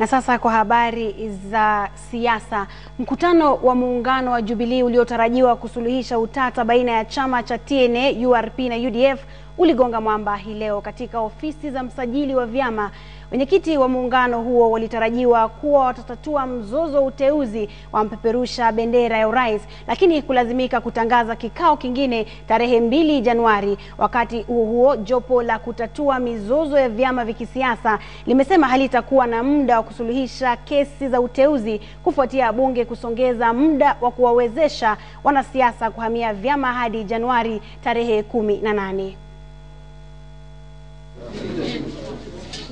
Na sasa kwa habari za siasa, mkutano wa muungano wa Jubilee uliotarajiwa kusuluhisha utata baina ya chama cha TNA, URP na UDF uligonga mwamba hii leo katika ofisi za msajili wa vyama. Wenyekiti wa muungano huo walitarajiwa kuwa watatatua mzozo wa uteuzi wa mpeperusha bendera ya urais, lakini kulazimika kutangaza kikao kingine tarehe mbili Januari. Wakati huo huo, jopo la kutatua mizozo ya vyama vya kisiasa limesema halitakuwa na muda wa kusuluhisha kesi za uteuzi kufuatia bunge kusongeza muda wa kuwawezesha wanasiasa kuhamia vyama hadi Januari tarehe kumi na nane.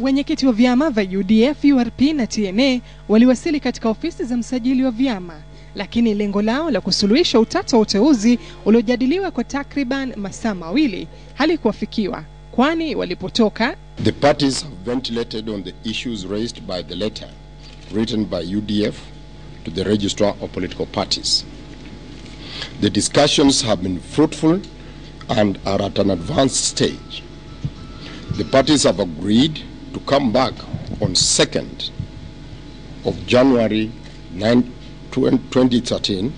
Wenyekiti wa vyama vya UDF, URP na TNA waliwasili katika ofisi za msajili wa vyama, lakini lengo lao la kusuluhisha utata wa uteuzi uliojadiliwa kwa takriban masaa mawili halikuwafikiwa, kwani walipotoka The parties have ventilated on the issues raised by the letter written by UDF to the Registrar of Political Parties. The discussions have been fruitful and are at an advanced stage. The parties have agreed to come back on 2nd of January 9, 2013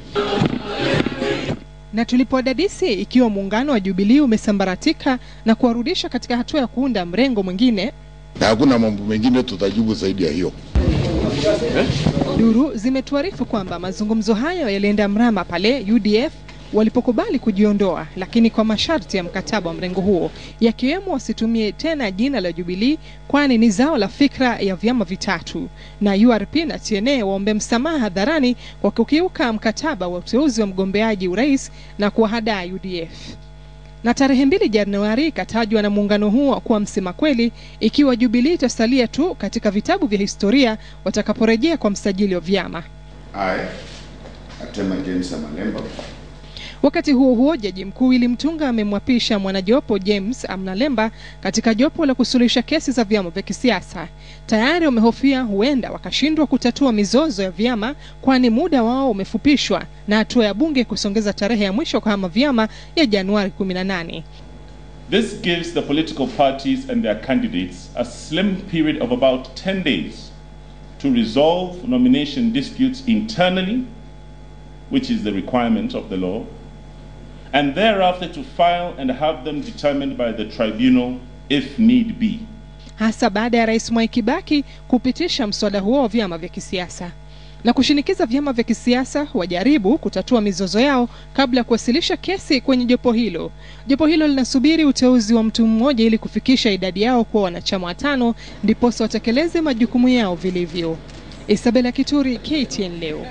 na tulipodadisi ikiwa muungano wa Jubilee umesambaratika na kuwarudisha katika hatua ya kuunda mrengo mwingine, na hakuna mambo mengine tutajibu zaidi ya hiyo. duru zimetuarifu kwamba mazungumzo hayo yalienda mrama pale UDF walipokubali kujiondoa, lakini kwa masharti ya mkataba wa mrengo huo, yakiwemo wasitumie tena jina la Jubilee kwani ni zao la fikra ya vyama vitatu, na URP na TNA waombe msamaha hadharani kwa kukiuka mkataba wa uteuzi wa mgombeaji urais na kuwahadaa UDF. Na tarehe mbili Januari ikatajwa na muungano huo kuwa msema kweli ikiwa Jubilee itasalia tu katika vitabu vya historia watakaporejea kwa msajili wa vyama. I, Atema James Amalemba, Wakati huo huo, jaji mkuu Willy Mutunga amemwapisha mwanajopo James Amnalemba katika jopo la kusuluhisha kesi za vyama vya kisiasa. Tayari wamehofia huenda wakashindwa kutatua mizozo ya vyama, kwani muda wao umefupishwa na hatua ya bunge kusongeza tarehe ya mwisho kuhama vyama ya Januari 18. This gives the political parties and their candidates a slim period of about 10 days to resolve nomination disputes internally, which is the requirement of the law, and thereafter to file and have them determined by the tribunal if need be. hasa baada ya Rais Mwai Kibaki kupitisha mswada huo wa vyama vya kisiasa na kushinikiza vyama vya kisiasa wajaribu kutatua mizozo yao kabla ya kuwasilisha kesi kwenye jopo hilo. Jopo hilo linasubiri uteuzi wa mtu mmoja ili kufikisha idadi yao kuwa wanachama watano, ndiposa watekeleze majukumu yao vilivyo. Isabella Kituri, KTN leo.